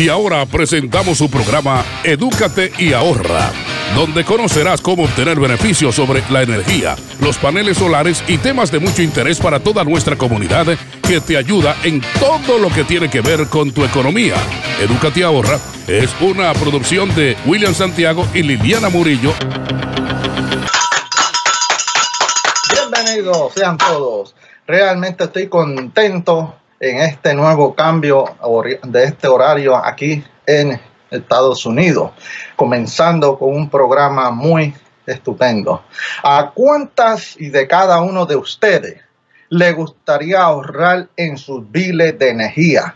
Y ahora presentamos su programa Edúcate y ahorra, donde conocerás cómo obtener beneficios sobre la energía, los paneles solares y temas de mucho interés para toda nuestra comunidad que te ayuda en todo lo que tiene que ver con tu economía. Edúcate y ahorra es una producción de William Santiago y Liliana Murillo. Bienvenidos sean todos. Realmente estoy contento en este nuevo cambio de este horario aquí en Estados Unidos, comenzando con un programa muy estupendo. ¿A cuántas y de cada uno de ustedes le gustaría ahorrar en sus biles de energía?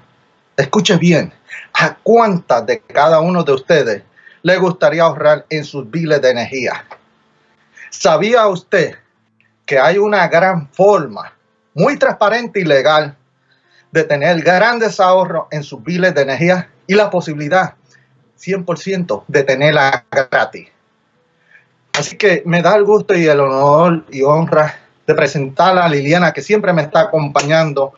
Escuche bien, ¿a cuántas de cada uno de ustedes le gustaría ahorrar en sus biles de energía? ¿Sabía usted que hay una gran forma, muy transparente y legal, de tener grandes ahorros en sus biles de energía y la posibilidad 100% de tenerla gratis. Así que me da el gusto y el honor y honra de presentar a Liliana, que siempre me está acompañando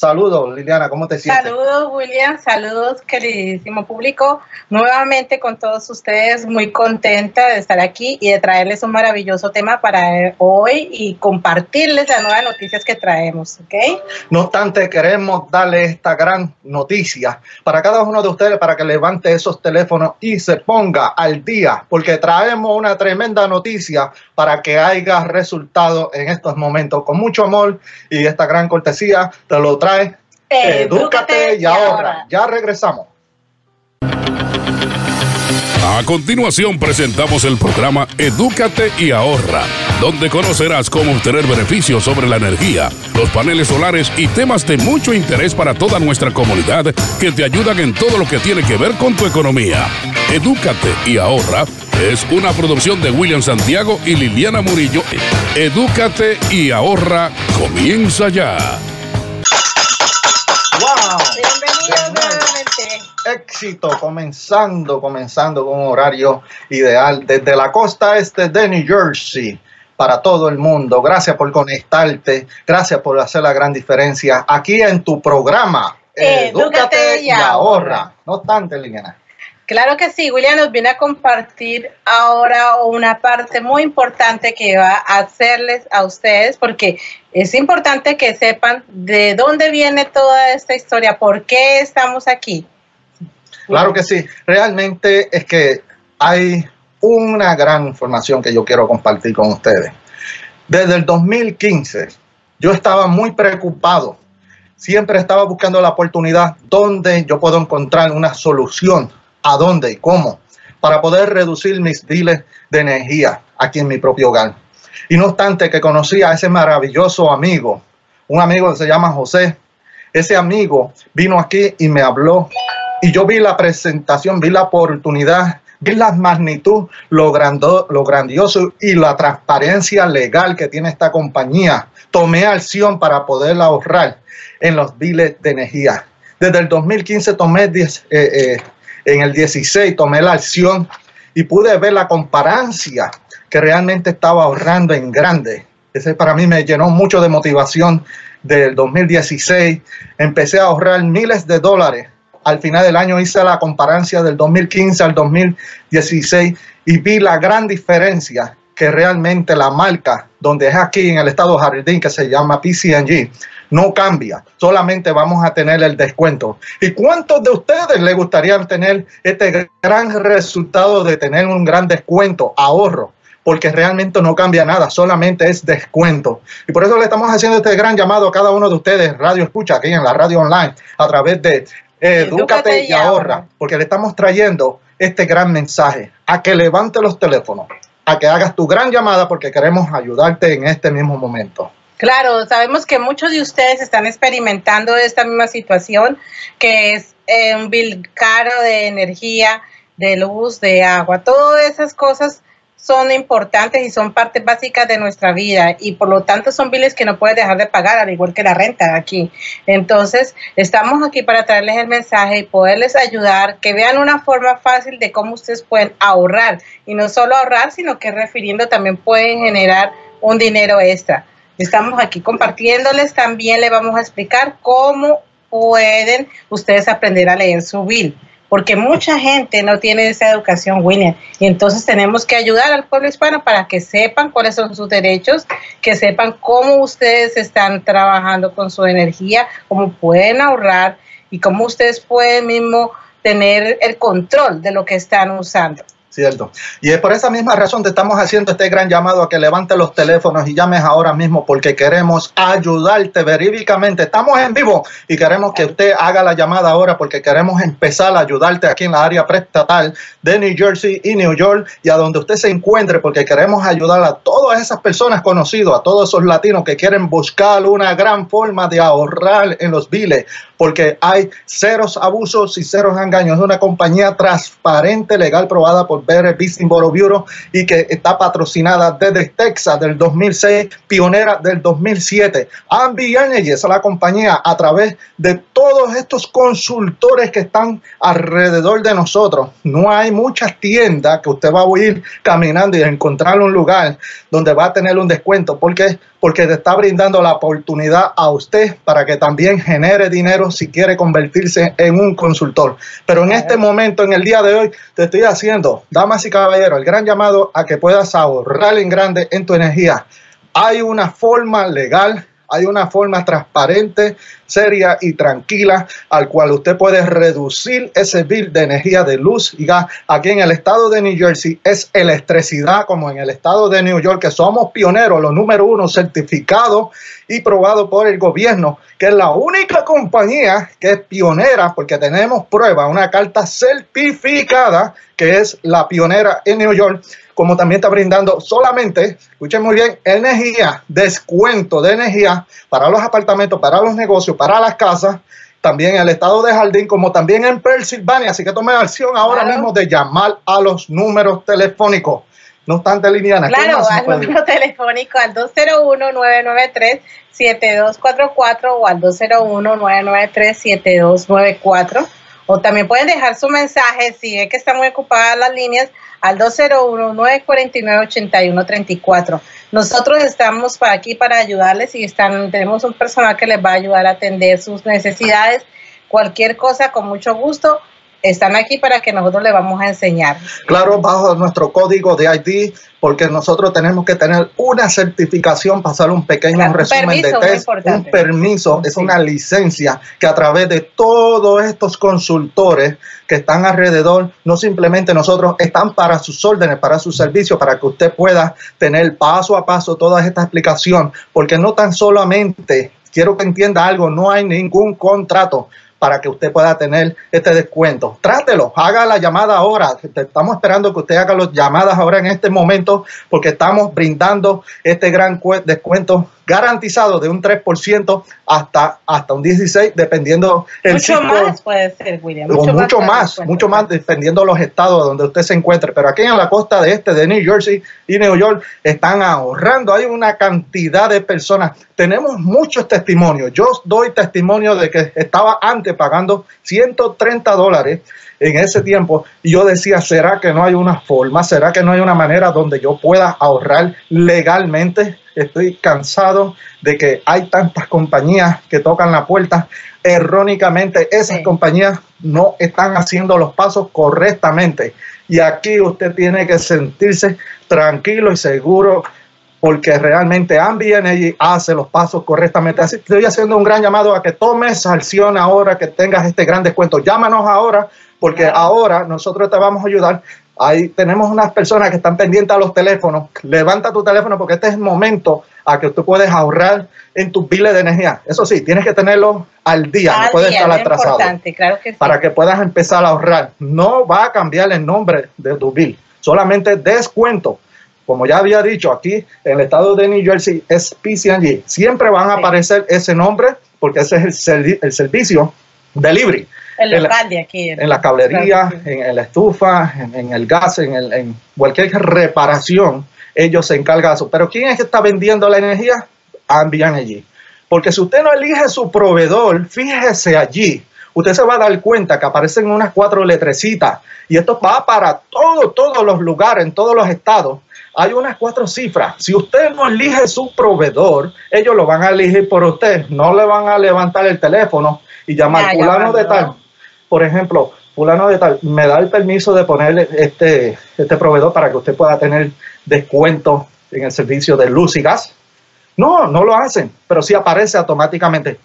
Saludos, Liliana, ¿cómo te sientes? Saludos, William, saludos, queridísimo público. Nuevamente con todos ustedes, muy contenta de estar aquí y de traerles un maravilloso tema para hoy y compartirles las nuevas noticias que traemos, ¿ok? No obstante, queremos darle esta gran noticia para cada uno de ustedes para que levante esos teléfonos y se ponga al día, porque traemos una tremenda noticia para que haya resultado en estos momentos. Con mucho amor y esta gran cortesía, te lo traigo Edúcate y ahora. Ya regresamos. A continuación presentamos el programa Edúcate y ahorra, donde conocerás cómo obtener beneficios sobre la energía, los paneles solares y temas de mucho interés para toda nuestra comunidad que te ayudan en todo lo que tiene que ver con tu economía. Edúcate y ahorra es una producción de William Santiago y Liliana Murillo. Edúcate y ahorra comienza ya. Bienvenidos nuevamente. Éxito, comenzando, comenzando con un horario ideal desde la costa este de New Jersey para todo el mundo. Gracias por conectarte, gracias por hacer la gran diferencia aquí en tu programa. Edúcate, y ahorra. No obstante, Liliana. Claro que sí, William nos viene a compartir ahora una parte muy importante que va a hacerles a ustedes, porque es importante que sepan de dónde viene toda esta historia, por qué estamos aquí. Claro que sí, realmente es que hay una gran información que yo quiero compartir con ustedes. Desde el 2015 yo estaba muy preocupado, siempre estaba buscando la oportunidad donde yo puedo encontrar una solución a dónde y cómo para poder reducir mis biles de energía aquí en mi propio hogar. Y no obstante que conocí a ese maravilloso amigo, un amigo que se llama José, ese amigo vino aquí y me habló y yo vi la presentación, vi la oportunidad, vi la magnitud, lo, lo grandioso y la transparencia legal que tiene esta compañía. Tomé acción para poder ahorrar en los biles de energía. Desde el 2015 tomé 10, en el 16 tomé la acción y pude ver la comparancia que realmente estaba ahorrando en grande. Ese para mí me llenó mucho de motivación del 2016. Empecé a ahorrar miles de dólares. Al final del año hice la comparancia del 2015 al 2016 y vi la gran diferencia que realmente la marca, donde es aquí en el estado Jardín, que se llama PCNG, no cambia, solamente vamos a tener el descuento. ¿Y cuántos de ustedes les gustaría tener este gran resultado de tener un gran descuento, ahorro? Porque realmente no cambia nada, solamente es descuento. Y por eso le estamos haciendo este gran llamado a cada uno de ustedes, Radio Escucha, aquí en la radio online, a través de Edúcate y ahorra, porque le estamos trayendo este gran mensaje, a que levante los teléfonos, a que hagas tu gran llamada porque queremos ayudarte en este mismo momento. Claro, sabemos que muchos de ustedes están experimentando esta misma situación, que es eh, un bill caro de energía, de luz, de agua, todas esas cosas son importantes y son partes básicas de nuestra vida y por lo tanto son biles que no puedes dejar de pagar, al igual que la renta aquí. Entonces, estamos aquí para traerles el mensaje y poderles ayudar, que vean una forma fácil de cómo ustedes pueden ahorrar y no solo ahorrar, sino que refiriendo también pueden generar un dinero extra. Estamos aquí compartiéndoles, también le vamos a explicar cómo pueden ustedes aprender a leer su bill porque mucha gente no tiene esa educación, William, y entonces tenemos que ayudar al pueblo hispano para que sepan cuáles son sus derechos, que sepan cómo ustedes están trabajando con su energía, cómo pueden ahorrar y cómo ustedes pueden mismo tener el control de lo que están usando. Cierto. Y es por esa misma razón que estamos haciendo este gran llamado a que levante los teléfonos y llames ahora mismo porque queremos ayudarte verídicamente. Estamos en vivo y queremos que usted haga la llamada ahora porque queremos empezar a ayudarte aquí en la área preestatal de New Jersey y New York y a donde usted se encuentre porque queremos ayudar a todas esas personas conocidas, a todos esos latinos que quieren buscar una gran forma de ahorrar en los biles porque hay ceros abusos y ceros engaños. Es una compañía transparente, legal, probada por Better Business Bureau y que está patrocinada desde Texas del 2006, pionera del 2007. Ambi Energy es la compañía a través de todos estos consultores que están alrededor de nosotros. No hay muchas tiendas que usted va a ir caminando y encontrar un lugar donde va a tener un descuento. porque porque te está brindando la oportunidad a usted para que también genere dinero si quiere convertirse en un consultor. Pero en este momento, en el día de hoy, te estoy haciendo, damas y caballeros, el gran llamado a que puedas ahorrar en grande en tu energía. Hay una forma legal hay una forma transparente, seria y tranquila al cual usted puede reducir ese bill de energía de luz y gas. Aquí en el estado de New Jersey es electricidad como en el estado de New York, que somos pioneros, los número uno certificados y probados por el gobierno, que es la única compañía que es pionera porque tenemos prueba, una carta certificada que es la pionera en New York como también está brindando solamente, escuchen muy bien, energía, descuento de energía para los apartamentos, para los negocios, para las casas, también en el estado de Jardín, como también en Pensilvania. Así que tome acción ahora mismo de llamar a los números telefónicos. No obstante, Liliana. Claro, al número telefónico al 201-993-7244 o al 201-993-7294. O también pueden dejar su mensaje si ve que están muy ocupadas las líneas al 201-949-8134. Nosotros estamos para aquí para ayudarles y están, tenemos un personal que les va a ayudar a atender sus necesidades. Cualquier cosa, con mucho gusto, están aquí para que nosotros le vamos a enseñar. Claro, bajo nuestro código de ID, porque nosotros tenemos que tener una certificación, pasar un pequeño resumen de test, un permiso, es una licencia que a través de todos estos consultores que están alrededor, no simplemente nosotros, están para sus órdenes, para su servicio, para que usted pueda tener paso a paso toda esta explicación, porque no tan solamente, quiero que entienda algo, no hay ningún contrato para que usted pueda tener este descuento. Trátelo, haga la llamada ahora. Estamos esperando que usted haga las llamadas ahora en este momento porque estamos brindando este gran descuento garantizado de un 3% hasta, hasta un 16%, dependiendo el Mucho más puede ser, William. Mucho, mucho más, mucho más, dependiendo los estados donde usted se encuentre. Pero aquí en la costa de este de New Jersey y New York están ahorrando. Hay una cantidad de personas. Tenemos muchos testimonios. Yo doy testimonio de que estaba antes pagando 130 dólares en ese tiempo y yo decía, ¿será que no hay una forma? ¿Será que no hay una manera donde yo pueda ahorrar legalmente? Estoy cansado de que hay tantas compañías que tocan la puerta errónicamente. Esas compañías no están haciendo los pasos correctamente. Y aquí usted tiene que sentirse tranquilo y seguro porque realmente Ambi Energy hace los pasos correctamente. Así estoy haciendo un gran llamado a que tomes acción ahora, que tengas este gran descuento. Llámanos ahora porque ahora nosotros te vamos a ayudar. Ahí tenemos unas personas que están pendientes a los teléfonos. Levanta tu teléfono porque este es el momento a que tú puedes ahorrar en tus biles de energía. Eso sí, tienes que tenerlo al día, no puedes estar atrasado. Claro que Para que puedas empezar a ahorrar. No va a cambiar el nombre de tu bill, solamente descuento. Como ya había dicho, aquí en el estado de New Jersey es PCNG. Siempre van a aparecer ese nombre porque ese es el, el servicio delivery. El local de aquí. En la cablería, en, la estufa, en, el gas, en, el, en cualquier reparación, ellos se encargan de eso. Pero ¿quién es que está vendiendo la energía? Envían allí. Porque si usted no elige su proveedor, fíjese allí. Usted se va a dar cuenta que aparecen unas cuatro letrecitas y esto va para todo, todos los lugares, en todos los estados. Hay unas cuatro cifras. Si usted no elige su proveedor, ellos lo van a elegir por usted. No le van a levantar el teléfono y llamar fulano de tal por ejemplo, fulano de tal, me da el permiso de poner este, este proveedor para que usted pueda tener descuento en el servicio de luz y gas. No, no lo hacen, pero sí aparece automáticamente.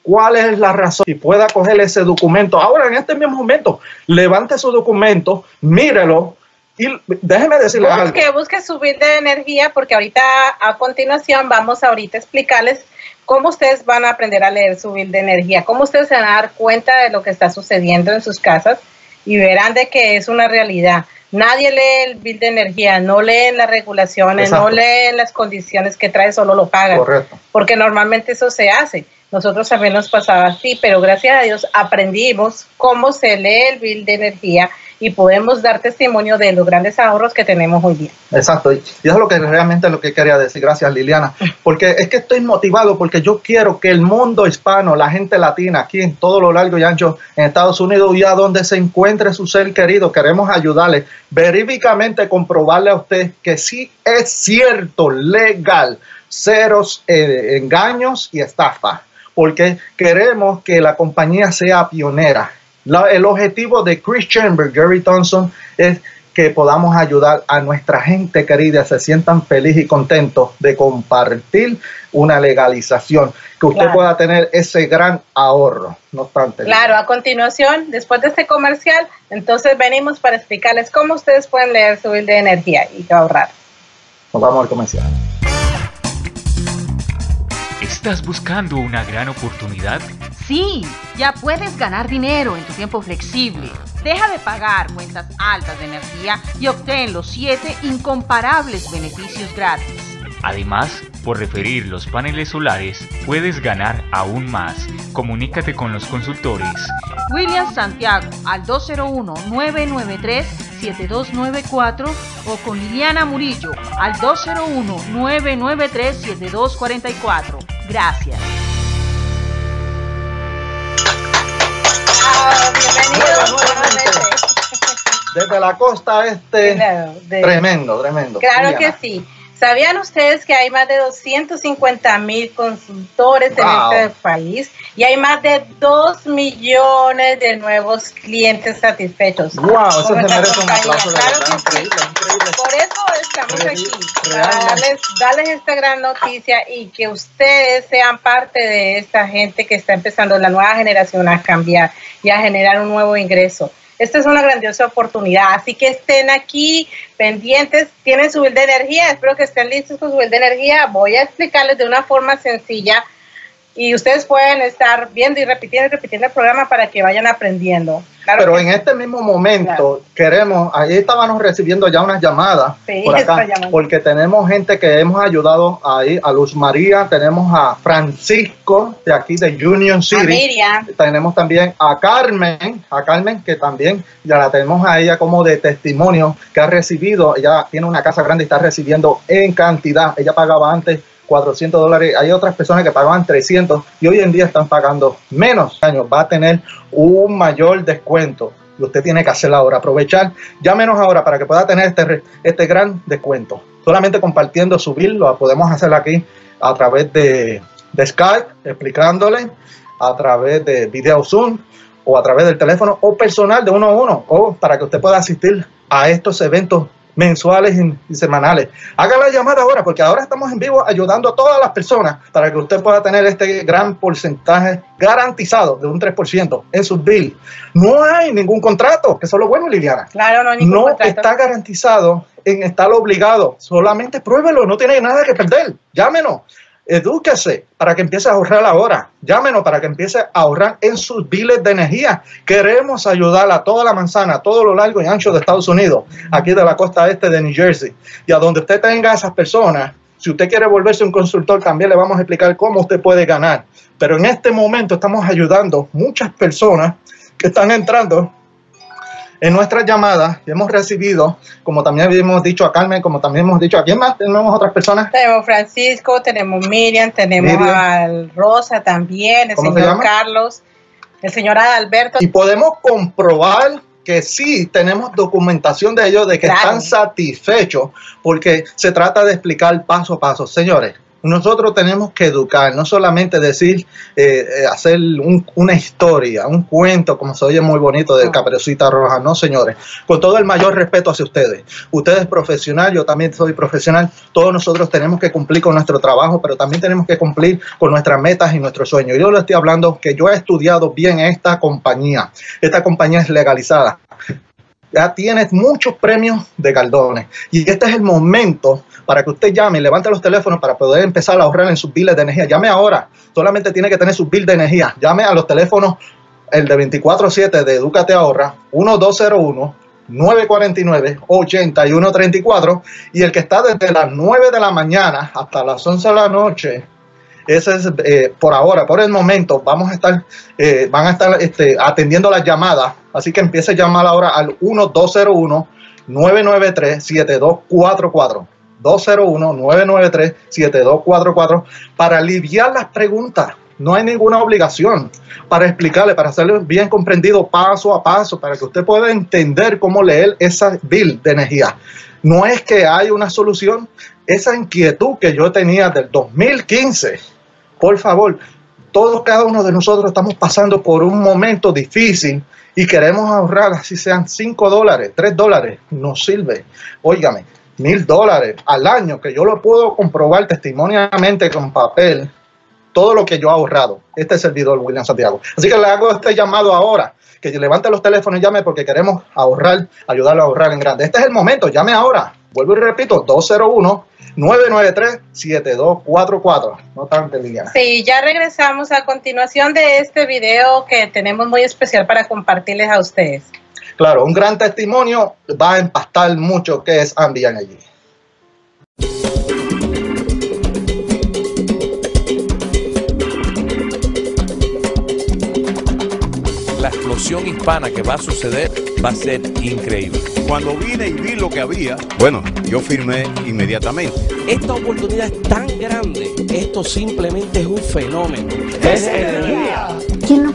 ¿Cuál es la razón? Y pueda coger ese documento. Ahora, en este mismo momento, levante su documento, mírelo, y déjeme decirle busque, algo. Busque su bill de energía porque ahorita a continuación vamos ahorita a explicarles cómo ustedes van a aprender a leer su bill de energía, cómo ustedes se van a dar cuenta de lo que está sucediendo en sus casas y verán de que es una realidad. Nadie lee el bill de energía, no leen las regulaciones, no leen las condiciones que trae, solo lo pagan. Correcto. Porque normalmente eso se hace. Nosotros también nos pasaba así, pero gracias a Dios aprendimos cómo se lee el bill de energía y podemos dar testimonio de los grandes ahorros que tenemos hoy día. Exacto, y eso es lo que realmente lo que quería decir, gracias Liliana, porque es que estoy motivado porque yo quiero que el mundo hispano, la gente latina aquí en todo lo largo y ancho en Estados Unidos y a donde se encuentre su ser querido, queremos ayudarle, verídicamente comprobarle a usted que sí es cierto, legal, ceros eh, engaños y estafa, porque queremos que la compañía sea pionera el objetivo de Chris Chamber, Gary Thompson, es que podamos ayudar a nuestra gente querida, se sientan felices y contentos de compartir una legalización, que usted pueda tener ese gran ahorro, no obstante. Claro, a continuación, después de este comercial, entonces venimos para explicarles cómo ustedes pueden leer su bill de energía y ahorrar. Nos vamos al comercial. ¿Estás buscando una gran oportunidad? Sí, ya puedes ganar dinero en tu tiempo flexible. Deja de pagar cuentas altas de energía y obtén los 7 incomparables beneficios gratis. Además, por referir los paneles solares, puedes ganar aún más. Comunícate con los consultores. William Santiago al 201-993-7294 o con Liliana Murillo al 201-993-7244. Gracias. Desde la costa este, tremendo, tremendo. Claro que sí. ¿Sabían ustedes que hay más de 250 mil consultores en este país y hay más de 2 millones de nuevos clientes satisfechos? ¡Wow! Eso se merece un aplauso. Claro que sí. Por eso estamos aquí, para darles, darles esta gran noticia y que ustedes sean parte de esta gente que está empezando la nueva generación a cambiar y a generar un nuevo ingreso. Esta es una grandiosa oportunidad, así que estén aquí pendientes, tienen su bill de energía, espero que estén listos con su bill de energía. Voy a explicarles de una forma sencilla y ustedes pueden estar viendo y repitiendo y repitiendo el programa para que vayan aprendiendo. Pero en este mismo momento queremos, ahí estábamos recibiendo ya unas llamadas por acá, porque tenemos gente que hemos ayudado ahí, a Luz María, tenemos a Francisco de aquí de Union City, tenemos también a Carmen, a Carmen que también ya la tenemos a ella como de testimonio que ha recibido, ella tiene una casa grande y está recibiendo en cantidad, ella pagaba antes 400 dólares. Hay otras personas que pagaban 300 y hoy en día están pagando menos años. Va a tener un mayor descuento y usted tiene que hacerlo ahora. Aprovechar, llámenos ahora para que pueda tener este, este gran descuento. Solamente compartiendo su bill, lo podemos hacer aquí a través de, de Skype, explicándole, a través de video Zoom o a través del teléfono o personal de uno a uno o para que usted pueda asistir a estos eventos mensuales y semanales. Haga la llamada ahora porque ahora estamos en vivo ayudando a todas las personas para que usted pueda tener este gran porcentaje garantizado de un 3% en sus bill. No hay ningún contrato, que eso es lo bueno, Liliana. Claro, no hay ningún No está garantizado en estar obligado. Solamente pruébelo, no tiene nada que perder. Llámenos edúquese para que empiece a ahorrar ahora. Llámenos para que empiece a ahorrar en sus biles de energía. Queremos ayudar a toda la manzana, a todo lo largo y ancho de Estados Unidos, aquí de la costa este de New Jersey. Y a donde usted tenga esas personas, si usted quiere volverse un consultor, también le vamos a explicar cómo usted puede ganar. Pero en este momento estamos ayudando muchas personas que están entrando en nuestras llamadas hemos recibido, como también hemos dicho a Carmen, como también hemos dicho a quién más, tenemos otras personas. Tenemos Francisco, tenemos Miriam, tenemos a Rosa también, el señor Carlos, el señor Adalberto. Y podemos comprobar que sí tenemos documentación de ellos, de que están satisfechos, porque se trata de explicar paso a paso. Señores, nosotros tenemos que educar, no solamente decir, eh, eh, hacer una historia, un cuento, como se oye muy bonito de Caperucita Roja. No, señores, con todo el mayor respeto hacia ustedes. Ustedes profesional, yo también soy profesional. Todos nosotros tenemos que cumplir con nuestro trabajo, pero también tenemos que cumplir con nuestras metas y nuestros sueños. Yo le estoy hablando que yo he estudiado bien esta compañía. Esta compañía es legalizada ya tienes muchos premios de galdones. Y este es el momento para que usted llame y levante los teléfonos para poder empezar a ahorrar en sus biles de energía. Llame ahora. Solamente tiene que tener su bill de energía. Llame a los teléfonos, el de 24-7 de Educate Ahorra, 1201. 949-8134 y el que está desde las 9 de la mañana hasta las 11 de la noche ese es eh, por ahora, por el momento, vamos a estar, eh, van a estar este, atendiendo las llamadas. Así que empiece a llamar ahora al 1201-993-7244. 201-993-7244 para aliviar las preguntas. No hay ninguna obligación para explicarle, para hacerle bien comprendido paso a paso, para que usted pueda entender cómo leer esa bill de energía. No es que hay una solución, esa inquietud que yo tenía del 2015 por favor, todos, cada uno de nosotros estamos pasando por un momento difícil y queremos ahorrar, así sean 5 dólares, 3 dólares, nos sirve. Óigame, mil dólares al año, que yo lo puedo comprobar testimonialmente con papel, todo lo que yo he ahorrado. Este servidor, William Santiago. Así que le hago este llamado ahora, que levante los teléfonos y llame porque queremos ahorrar, ayudarlo a ahorrar en grande. Este es el momento, llame ahora. Vuelvo y repito, 201 993-7244. No tan Liliana. Sí, ya regresamos a continuación de este video que tenemos muy especial para compartirles a ustedes. Claro, un gran testimonio va a empastar mucho que es Ambian allí. Hispana que va a suceder va a ser increíble. Cuando vine y vi lo que había, bueno, yo firmé inmediatamente. Esta oportunidad es tan grande, esto simplemente es un fenómeno. Es energía.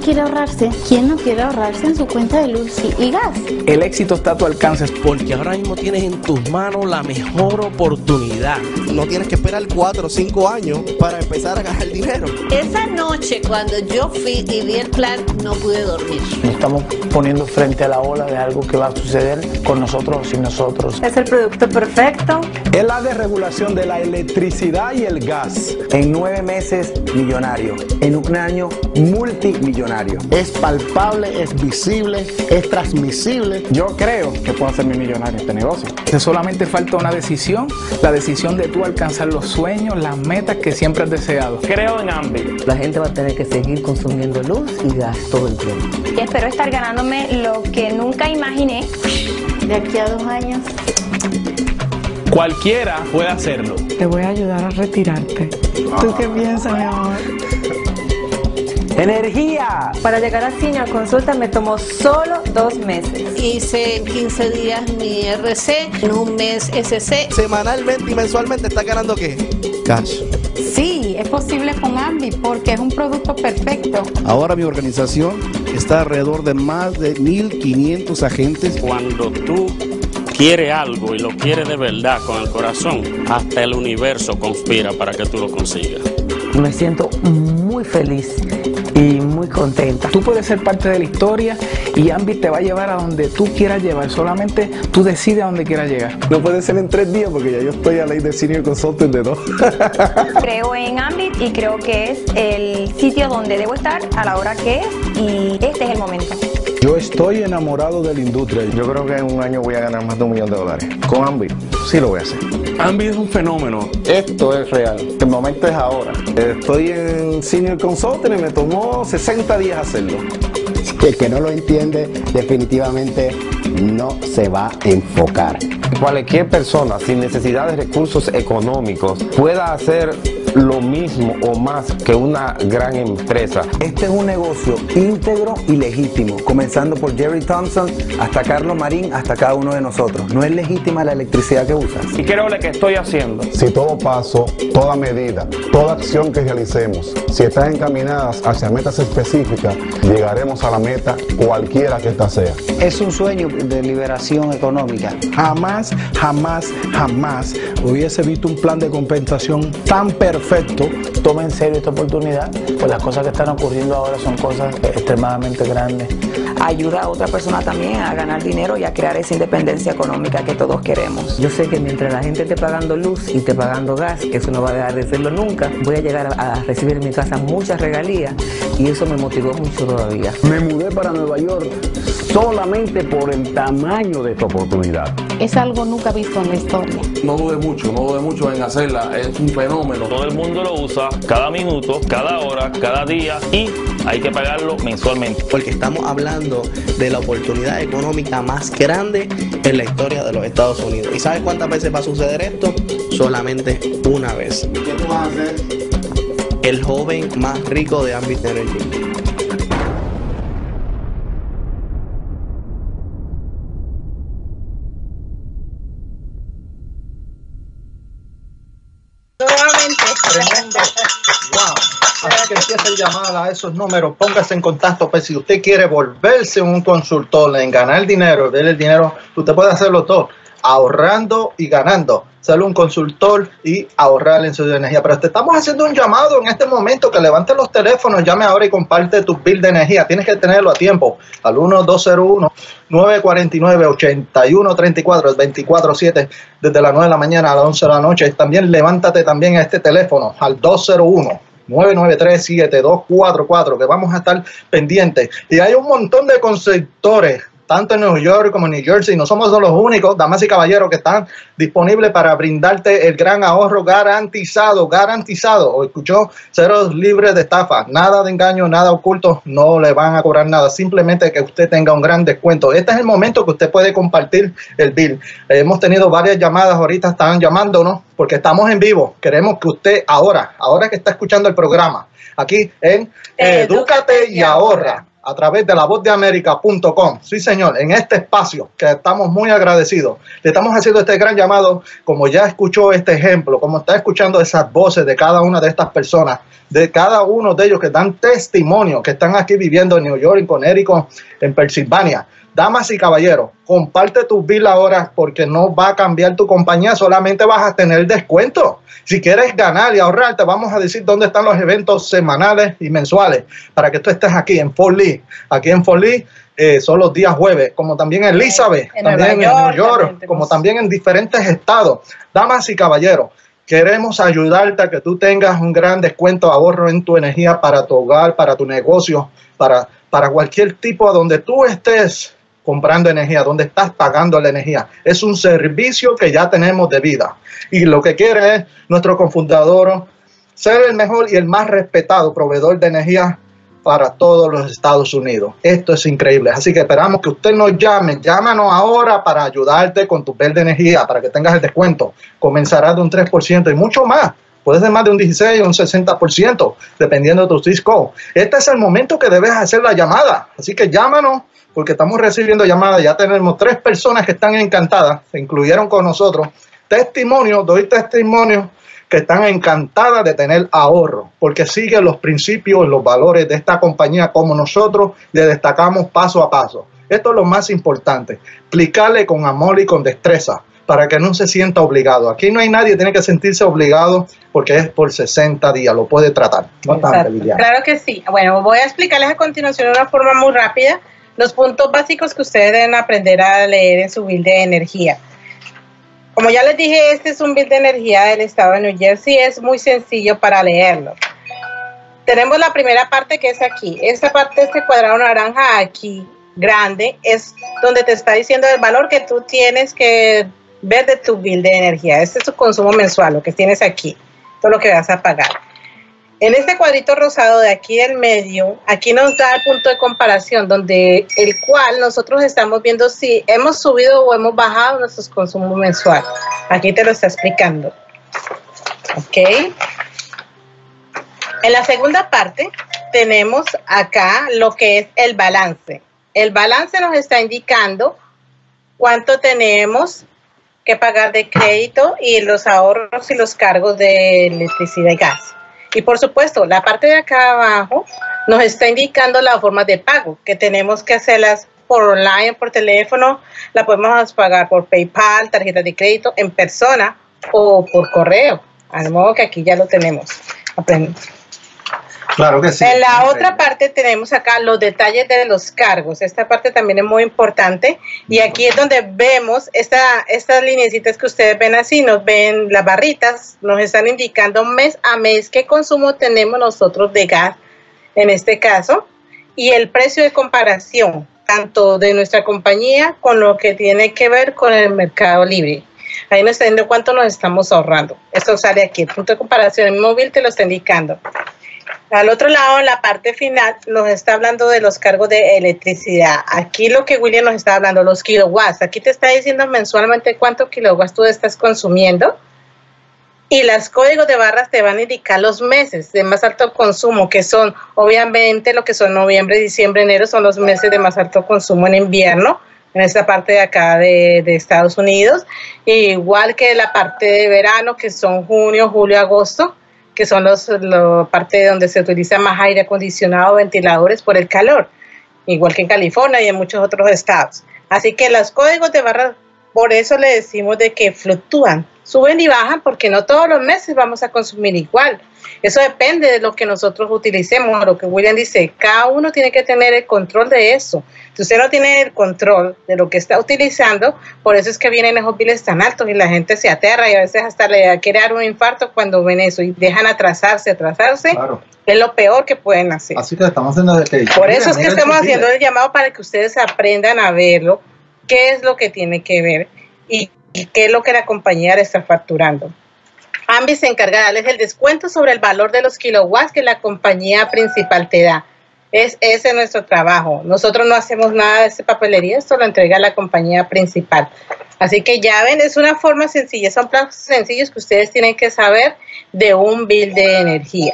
¿Quién no quiere ahorrarse? ¿Quién no quiere ahorrarse en su cuenta de luz y gas? El éxito está a tu alcance porque ahora mismo tienes en tus manos la mejor oportunidad. No tienes que esperar cuatro o cinco años para empezar a ganar dinero. Esa noche cuando yo fui y vi el plan no pude dormir. estamos poniendo frente a la ola de algo que va a suceder con nosotros o sin nosotros. Es el producto perfecto. Es la desregulación de la electricidad y el gas. En nueve meses, millonario. En un año, multimillonario. Es palpable, es visible, es transmisible. Yo creo que puedo hacerme millonario en este negocio. Solamente falta una decisión, la decisión de tú alcanzar los sueños, las metas que siempre has deseado. Creo en Ambi. La gente va a tener que seguir consumiendo luz y gas todo el tiempo. Y espero estar ganándome lo que nunca imaginé. De aquí a dos años. Cualquiera puede hacerlo. Te voy a ayudar a retirarte. ¿Tú qué piensas, mi amor? ¡Energía! Para llegar a Senior Consulta me tomó solo dos meses. Hice en 15 días mi RC, en un mes SC. Semanalmente y mensualmente ¿estás ganando qué? Cash. Sí, es posible con Ambi porque es un producto perfecto. Ahora mi organización está alrededor de más de 1.500 agentes. Cuando tú quieres algo y lo quieres de verdad con el corazón, hasta el universo conspira para que tú lo consigas. Me siento muy feliz y muy contenta. Tú puedes ser parte de la historia y Ambit te va a llevar a donde tú quieras llevar. Solamente tú decides a dónde quieras llegar. No puede ser en tres días porque ya yo estoy a ley de Senior Consulting de dos. creo en Ambit y creo que es el sitio donde debo estar a la hora que es y este es el momento. Yo estoy enamorado de la industria. Yo creo que en un año voy a ganar más de un millón de dólares. Con Ambi, sí lo voy a hacer. Ambi es un fenómeno. Esto es real. El momento es ahora. Estoy en Senior Consulting y me tomó 60 días hacerlo. El que no lo entiende definitivamente no se va a enfocar. Cualquier persona sin necesidad de recursos económicos pueda hacer lo mismo o más que una gran empresa. Este es un negocio íntegro y legítimo, comenzando por Jerry Thompson hasta Carlos Marín, hasta cada uno de nosotros. No es legítima la electricidad que usas. ¿Y qué es lo que estoy haciendo? Si todo paso, toda medida, toda acción que realicemos, si están encaminadas hacia metas específicas, llegaremos a la meta cualquiera que ésta sea. Es un sueño de liberación económica. Jamás, jamás, jamás hubiese visto un plan de compensación tan perfecto efecto, tome en serio esta oportunidad, pues las cosas que están ocurriendo ahora son cosas extremadamente grandes. Ayuda a otra persona también a ganar dinero y a crear esa independencia económica que todos queremos. Yo sé que mientras la gente esté pagando luz y esté pagando gas, que eso no va a dejar de serlo nunca, voy a llegar a recibir en mi casa muchas regalías y eso me motivó mucho todavía. Me mudé para Nueva York solamente por el tamaño de esta oportunidad. Es algo nunca visto en la historia. No dude mucho, no dude mucho en hacerla, es un fenómeno. Todo el mundo lo usa cada minuto, cada hora, cada día y hay que pagarlo mensualmente. Porque estamos hablando de la oportunidad económica más grande en la historia de los Estados Unidos. ¿Y sabes cuántas veces va a suceder esto? Solamente una vez. ¿Qué tú vas a hacer? El joven más rico de Ambit Energy. Tremendo. Wow. Así que empieza a llamar a esos números, póngase en contacto, pues si usted quiere volverse un consultor en ganar dinero, ver el dinero, usted puede hacerlo todo, ahorrando y ganando. Ser un consultor y ahorrar en su energía. Pero te estamos haciendo un llamado en este momento que levante los teléfonos, llame ahora y comparte tu bill de energía. Tienes que tenerlo a tiempo. Al 1201-949-8134, el 24-7, desde las 9 de la mañana a las 11 de la noche. También levántate también a este teléfono, al 201. 993-7244, que vamos a estar pendientes. Y hay un montón de consultores tanto en New York como en New Jersey. No somos los únicos, damas y caballeros, que están disponibles para brindarte el gran ahorro garantizado, garantizado. O escuchó, ceros libres de estafa, nada de engaño, nada oculto, no le van a cobrar nada. Simplemente que usted tenga un gran descuento. Este es el momento que usted puede compartir el bill. Eh, hemos tenido varias llamadas, ahorita están llamándonos porque estamos en vivo. Queremos que usted ahora, ahora que está escuchando el programa, aquí en Edúcate y Ahorra a través de la voz de América.com. Sí, señor, en este espacio que estamos muy agradecidos. Le estamos haciendo este gran llamado, como ya escuchó este ejemplo, como está escuchando esas voces de cada una de estas personas, de cada uno de ellos que dan testimonio, que están aquí viviendo en New York, en Connecticut, en Pensilvania. Damas y caballeros, comparte tu bill ahora porque no va a cambiar tu compañía, solamente vas a tener descuento. Si quieres ganar y ahorrar, te vamos a decir dónde están los eventos semanales y mensuales para que tú estés aquí en Fort Lee. Aquí en Fort Lee eh, son los días jueves, como también en Elizabeth, En también Nueva en New York, York, también como también en diferentes estados. Damas y caballeros, queremos ayudarte a que tú tengas un gran descuento, ahorro en tu energía para tu hogar, para tu negocio, para, para cualquier tipo a donde tú estés comprando energía, donde estás pagando la energía. Es un servicio que ya tenemos de vida. Y lo que quiere es nuestro confundador ser el mejor y el más respetado proveedor de energía para todos los Estados Unidos. Esto es increíble. Así que esperamos que usted nos llame. Llámanos ahora para ayudarte con tu bill de energía, para que tengas el descuento. Comenzará de un 3% y mucho más. Puede ser más de un 16 o un 60%, dependiendo de tu Cisco. Este es el momento que debes hacer la llamada. Así que llámanos porque estamos recibiendo llamadas. Ya tenemos tres personas que están encantadas, se incluyeron con nosotros. Testimonio, doy testimonio que están encantadas de tener ahorro, porque siguen los principios, los valores de esta compañía como nosotros le destacamos paso a paso. Esto es lo más importante, explicarle con amor y con destreza para que no se sienta obligado. Aquí no hay nadie que tiene que sentirse obligado porque es por 60 días, lo puede tratar. Bastante, Exacto. Liliana. Claro que sí. Bueno, voy a explicarles a continuación de una forma muy rápida los puntos básicos que ustedes deben aprender a leer en su bill de energía. Como ya les dije, este es un bill de energía del estado de New Jersey, es muy sencillo para leerlo. Tenemos la primera parte que es aquí. Esta parte, este cuadrado naranja aquí, grande, es donde te está diciendo el valor que tú tienes que ver de tu bill de energía. Este es tu consumo mensual, lo que tienes aquí, todo lo que vas a pagar. En este cuadrito rosado de aquí del medio, aquí nos da el punto de comparación, donde el cual nosotros estamos viendo si hemos subido o hemos bajado nuestros consumos mensuales. Aquí te lo está explicando. Ok. En la segunda parte tenemos acá lo que es el balance. El balance nos está indicando cuánto tenemos que pagar de crédito y los ahorros y los cargos de electricidad y gas. Y por supuesto, la parte de acá abajo nos está indicando la forma de pago, que tenemos que hacerlas por online, por teléfono, la podemos pagar por PayPal, tarjeta de crédito, en persona o por correo. Al modo que aquí ya lo tenemos. Aprende. Claro que sí. En la otra parte tenemos acá los detalles de los cargos. Esta parte también es muy importante. Y aquí es donde vemos esta, estas lineecitas que ustedes ven así, nos ven las barritas, nos están indicando mes a mes qué consumo tenemos nosotros de gas en este caso y el precio de comparación tanto de nuestra compañía con lo que tiene que ver con el mercado libre. Ahí nos está diciendo cuánto nos estamos ahorrando. Esto sale aquí, el punto de comparación en móvil te lo está indicando. Al otro lado, la parte final, nos está hablando de los cargos de electricidad. Aquí lo que William nos está hablando, los kilowatts. Aquí te está diciendo mensualmente cuántos kilowatts tú estás consumiendo. Y los códigos de barras te van a indicar los meses de más alto consumo, que son obviamente lo que son noviembre, diciembre, enero, son los meses de más alto consumo en invierno, en esta parte de acá de, de Estados Unidos. Igual que la parte de verano, que son junio, julio, agosto que son los, la parte donde se utiliza más aire acondicionado, ventiladores por el calor, igual que en California y en muchos otros estados. Así que los códigos de barra, por eso le decimos de que fluctúan, suben y bajan porque no todos los meses vamos a consumir igual. Eso depende de lo que nosotros utilicemos, lo que William dice, cada uno tiene que tener el control de eso. Si usted no tiene el control de lo que está utilizando, por eso es que vienen esos biles tan altos y la gente se aterra y a veces hasta le quiere dar un infarto cuando ven eso y dejan atrasarse, atrasarse. Es lo peor que pueden hacer. Así que estamos haciendo Por eso es que estamos haciendo el llamado para que ustedes aprendan a verlo, qué es lo que tiene que ver y, y qué es lo que la compañía le está facturando. Ambi se encarga de darles el descuento sobre el valor de los kilowatts que la compañía principal te da. Es, ese es nuestro trabajo. Nosotros no hacemos nada de esta papelería, esto lo entrega la compañía principal. Así que ya ven, es una forma sencilla, son pasos sencillos que ustedes tienen que saber de un bill de energía.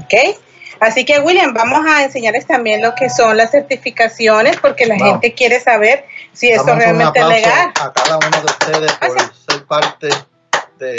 ¿Ok? Así que William, vamos a enseñarles también lo que son las certificaciones porque la Wow. gente quiere saber si esto Damos realmente es legal. A cada uno de ustedes por ser parte de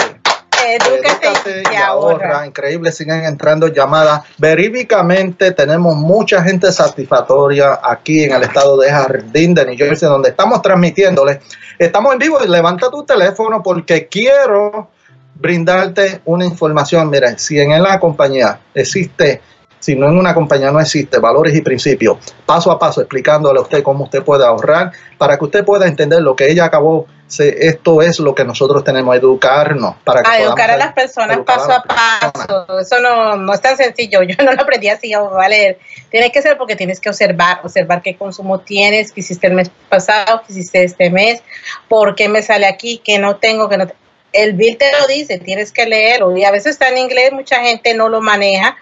Edúcate Edúcate y y ahorra. ahorra. Increíble, siguen entrando llamadas. Verídicamente tenemos mucha gente satisfactoria aquí en el estado de Jardín de New Jersey, donde estamos transmitiéndoles. Estamos en vivo y levanta tu teléfono porque quiero brindarte una información. Mira, si en la compañía existe, si no en una compañía no existe valores y principios, paso a paso explicándole a usted cómo usted puede ahorrar para que usted pueda entender lo que ella acabó. Esto es lo que nosotros tenemos, educarnos para que a educar a las personas paso a paso. Eso no, no es tan sencillo. Yo no lo aprendí así a leer. Tiene que ser porque tienes que observar, observar qué consumo tienes, qué hiciste el mes pasado, qué hiciste este mes, por qué me sale aquí, que no tengo, que no te- El bill te lo dice, tienes que leerlo. Y a veces está en inglés, mucha gente no lo maneja,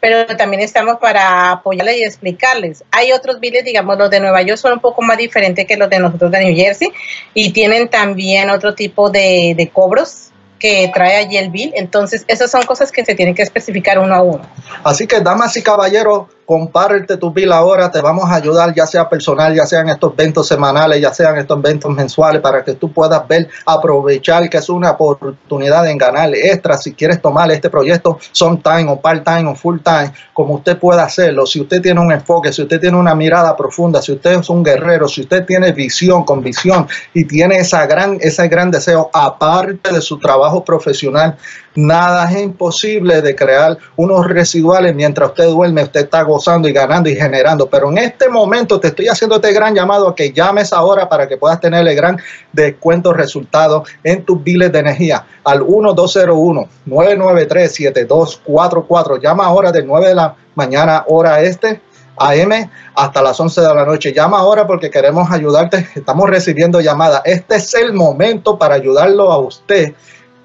pero también estamos para apoyarles y explicarles. Hay otros billes, digamos, los de Nueva York son un poco más diferentes que los de nosotros de New Jersey y tienen también otro tipo de, de cobros que trae allí el bill. Entonces, esas son cosas que se tienen que especificar uno a uno. Así que, damas y caballeros, comparte tu bill ahora. Te vamos a ayudar, ya sea personal, ya sean estos eventos semanales, ya sean estos eventos mensuales, para que tú puedas ver, aprovechar que es una oportunidad en ganar extra. Si quieres tomar este proyecto son time o part time o full time, como usted pueda hacerlo. Si usted tiene un enfoque, si usted tiene una mirada profunda, si usted es un guerrero, si usted tiene visión, con visión y tiene esa gran, ese gran deseo, aparte de su trabajo profesional, nada es imposible de crear unos residuales mientras usted duerme, usted está gozando y ganando y generando. Pero en este momento te estoy haciendo este gran llamado a que llames ahora para que puedas tener el gran descuento resultado en tus biles de energía al 1201-993-7244. Llama ahora de 9 de la mañana hora este AM hasta las 11 de la noche. Llama ahora porque queremos ayudarte. Estamos recibiendo llamadas. Este es el momento para ayudarlo a usted.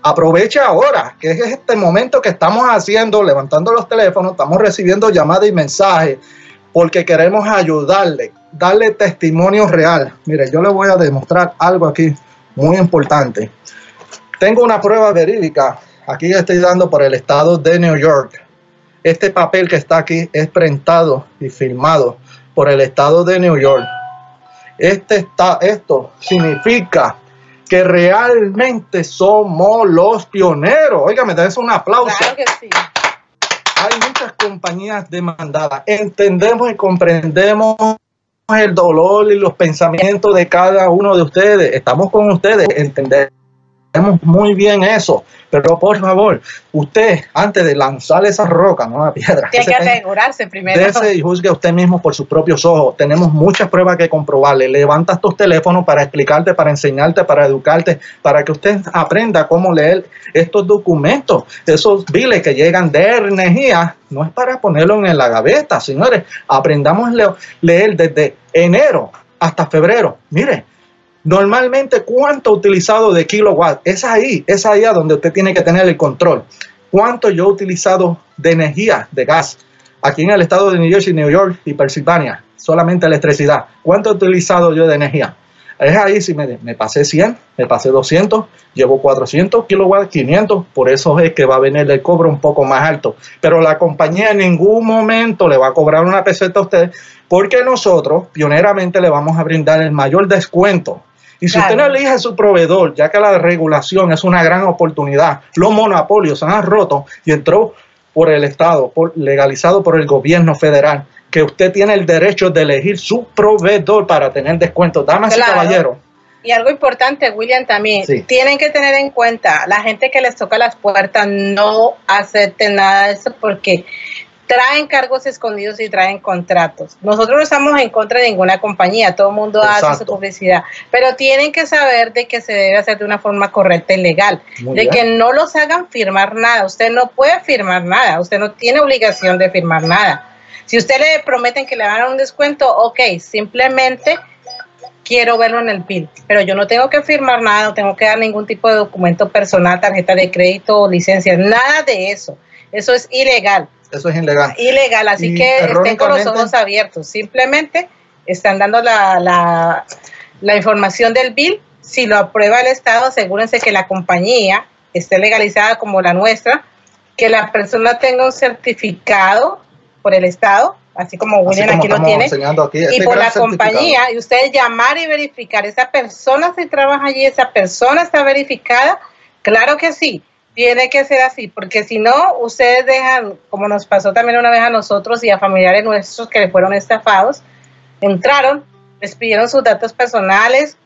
Aproveche ahora, que es este momento que estamos haciendo, levantando los teléfonos, estamos recibiendo llamadas y mensajes porque queremos ayudarle, darle testimonio real. Mire, yo le voy a demostrar algo aquí muy importante. Tengo una prueba verídica. Aquí estoy dando por el estado de New York. Este papel que está aquí es printado y firmado por el estado de New York. Este está, esto significa que realmente somos los pioneros. Óigame, es un aplauso. Claro que sí. Hay muchas compañías demandadas. Entendemos y comprendemos el dolor y los pensamientos de cada uno de ustedes. Estamos con ustedes. Entendemos muy bien eso, pero por favor, usted antes de lanzar esa roca, no la piedra, Tiene que asegurarse primero. Dese y juzgue usted mismo por sus propios ojos. Tenemos muchas pruebas que comprobarle. Levanta estos teléfonos para explicarte, para enseñarte, para educarte, para que usted aprenda cómo leer estos documentos. Esos biles que llegan de energía, no es para ponerlo en la gaveta, señores. Aprendamos a leer desde enero hasta febrero. Mire, normalmente cuánto utilizado de kilowatt, es ahí, es ahí a donde usted tiene que tener el control. ¿Cuánto yo he utilizado de energía, de gas? Aquí en el estado de New Jersey, New York y Pensilvania, solamente electricidad. ¿Cuánto he utilizado yo de energía? Es ahí si me, me pasé 100, me pasé 200, llevo 400 kilowatts, 500, por eso es que va a venir el cobro un poco más alto. Pero la compañía en ningún momento le va a cobrar una peseta a usted porque nosotros pioneramente le vamos a brindar el mayor descuento. Y si usted no elige su proveedor, ya que la regulación es una gran oportunidad, los monopolios se han roto y entró por el Estado, por, legalizado por el gobierno federal, que usted tiene el derecho de elegir su proveedor para tener descuentos. Damas Claro. y caballeros, Y algo importante, William, también, Sí. tienen que tener en cuenta, la gente que les toca las puertas no acepten nada de eso porque traen cargos escondidos y traen contratos. Nosotros no estamos en contra de ninguna compañía, todo el mundo hace su publicidad, pero tienen que saber de que se debe hacer de una forma correcta y legal, Muy de bien. que no los hagan firmar nada, usted no puede firmar nada, usted no tiene obligación de firmar nada. Si usted le prometen que le van a un descuento, ok, simplemente quiero verlo en el bill, pero yo no tengo que firmar nada, no tengo que dar ningún tipo de documento personal, tarjeta de crédito, licencia, nada de eso. Eso es ilegal, eso es ilegal. ilegal, así Y que estén con los ojos abiertos. Simplemente están dando la, la, la información del bill. Si lo aprueba el Estado, asegúrense que la compañía esté legalizada como la nuestra, que la persona tenga un certificado por el Estado, así como Así William como aquí lo tiene, aquí, y este por la compañía, y ustedes llamar y verificar, esa persona si trabaja allí, esa persona está verificada, claro que sí, tiene que ser así, porque si no, ustedes dejan, como nos pasó también una vez a nosotros y a familiares nuestros que fueron estafados, entraron, les pidieron sus datos personales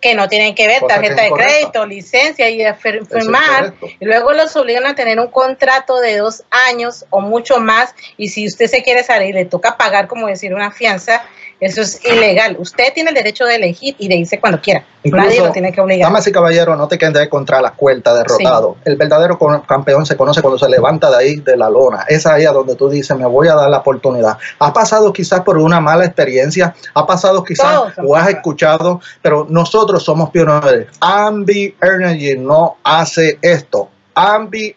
que no tienen que ver, Cosa tarjeta de crédito, licencia y firmar, y luego los obligan a tener un contrato de dos años o mucho más, y si usted se quiere salir, le toca pagar, como decir, una fianza, eso es ilegal. Usted tiene el derecho de elegir y de irse cuando quiera. Nadie lo tiene que obligar. Damas y caballeros, no te quedes contra la cuerda derrotado. El verdadero campeón se conoce cuando se levanta de ahí, de la lona. Es ahí a donde tú dices, me voy a dar la oportunidad. Ha pasado quizás por una mala experiencia, ha pasado quizás o has escuchado, pero nosotros somos pioneros. Ambi Energy no hace esto. Ambi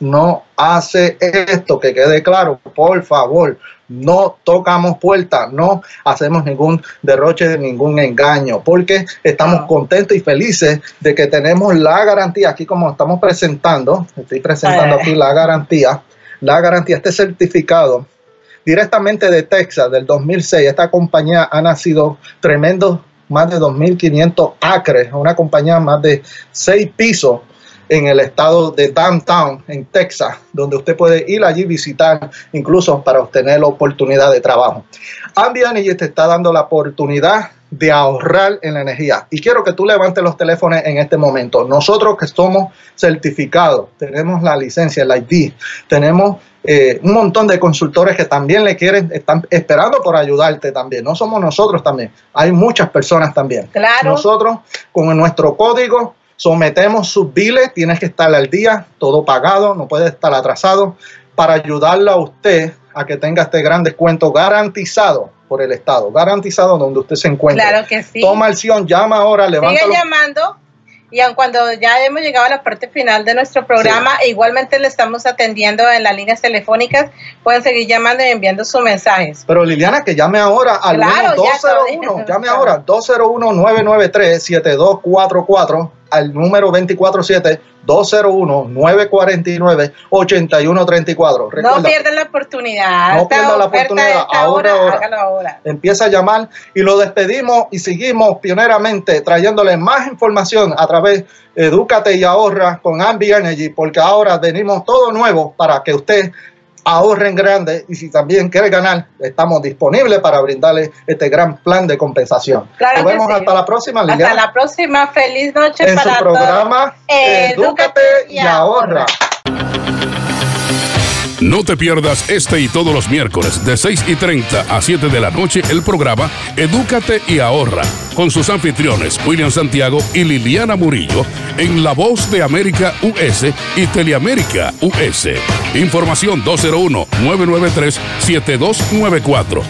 no hace esto, que quede claro, por favor. No tocamos puertas, no hacemos ningún derroche de ningún engaño, porque estamos contentos y felices de que tenemos la garantía, aquí como estamos presentando, estoy presentando Eh. aquí la garantía, la garantía, este certificado directamente de Texas del 2006. Esta compañía ha nacido tremendo, más de 2.500 acres, una compañía más de 6 pisos en el estado de Downtown, en Texas, donde usted puede ir allí visitar, incluso para obtener la oportunidad de trabajo. Ambi Energy te está dando la oportunidad de ahorrar en la energía. Y quiero que tú levantes los teléfonos en este momento. Nosotros que somos certificados, tenemos la licencia, el ID, tenemos eh, un montón de consultores que también le quieren, están esperando por ayudarte también. No somos nosotros también, hay muchas personas también. Claro. Nosotros con nuestro código sometemos sus biles, tienes que estar al día, todo pagado, no puede estar atrasado, para ayudarle a usted a que tenga este gran descuento garantizado por el Estado, garantizado donde usted se encuentre. Claro que sí. Toma acción, llama ahora, levanta Sigan llamando y aun cuando ya hemos llegado a la parte final de nuestro programa, igualmente le estamos atendiendo en las líneas telefónicas. Pueden seguir llamando y enviando sus mensajes. Pero Liliana, que llame ahora al Claro, número ya 201, llame ahora, 201-993-7244, al número 247 201-949-8134. No pierdan la oportunidad. No pierdan la oportunidad. Ahora, hora, ahora. empieza a llamar y lo despedimos y seguimos pioneramente trayéndole más información a través de Edúcate y Ahorra con Ambi Energy, porque ahora venimos todo nuevo para que usted ahorren grande y si también quiere ganar, estamos disponibles para brindarle este gran plan de compensación. Claro Nos vemos sí. hasta la próxima, Hasta Liliana. la próxima. Feliz noche en su para programa todos. Edúcate y ahorra. No te pierdas este y todos los miércoles de 6 y 30 a 7 de la noche el programa Edúcate y ahorra con sus anfitriones William Santiago y Liliana Murillo en La Voz de América US y Teleamérica US. Información 201-993-7294.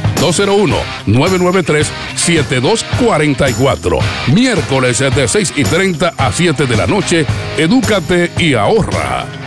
201-993-7244. Miércoles de 6 y 30 a 7 de la noche, Edúcate y ahorra.